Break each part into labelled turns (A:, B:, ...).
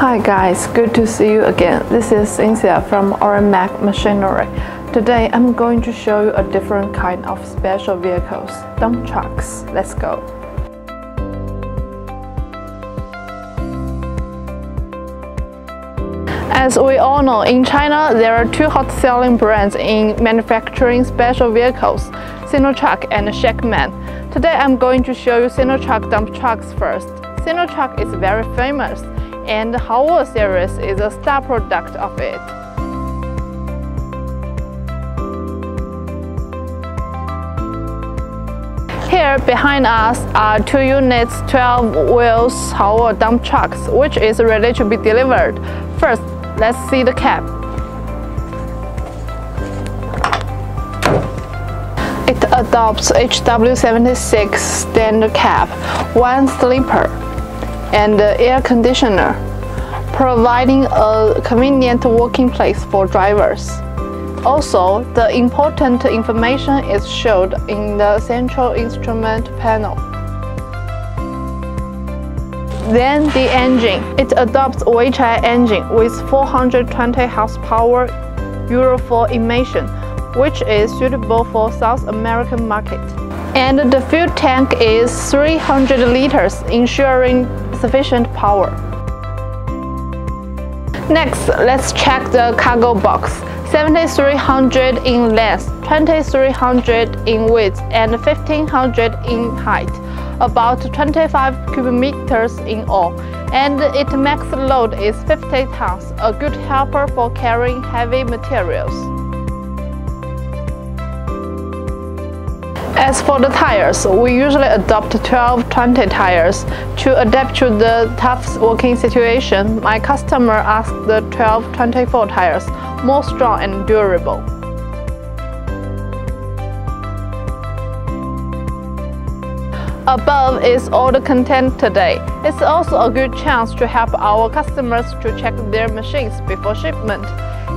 A: Hi guys, good to see you again. This is Cynthia from Mac Machinery. Today I'm going to show you a different kind of special vehicles, dump trucks. Let's go. As we all know, in China there are two hot selling brands in manufacturing special vehicles, Sinotruk and Shacman. Today I'm going to show you Sinotruk dump trucks first. Sinotruk is very famous and Howo series is a star product of it. Here behind us are two units 12 wheels Howo dump trucks which is ready to be delivered. First, let's see the cab. It adopts HW76 standard cab, one sleeper, and air conditioner, providing a convenient working place for drivers. Also, the important information is showed in the central instrument panel. Then the engine. It adopts Weichai engine with 420 horsepower Euro 4 emission, which is suitable for South American market. And the fuel tank is 300 liters, ensuring sufficient power. Next, let's check the cargo box. 7300 in length, 2300 in width, and 1500 in height, about 25 cubic meters in all, and its max load is 50 tons, a good helper for carrying heavy materials. As for the tires, we usually adopt 12-20 tires. To adapt to the tough working situation, my customer asked the 12-24 tires, more strong and durable. Above is all the content today. It's also a good chance to help our customers to check their machines before shipment.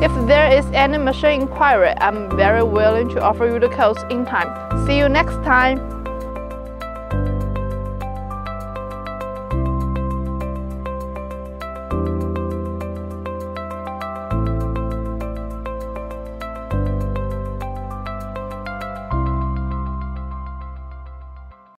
A: If there is any machine inquiry, I'm very willing to offer you the codes in time. See you next time!